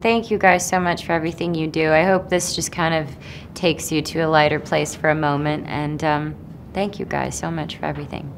Thank you guys so much for everything you do. I hope this just kind of takes you to a lighter place for a moment. And um, thank you guys so much for everything.